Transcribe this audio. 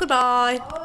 Goodbye.